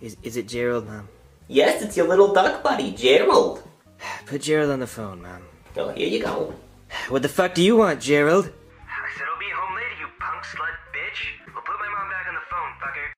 Is, is it Gerald, Mom? Yes, it's your little duck buddy, Gerald. Put Gerald on the phone, Mom. Oh, here you go. What the fuck do you want, Gerald? I said I'll be home later, you punk slut bitch. I'll put my mom back on the phone, fucker.